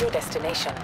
your destination.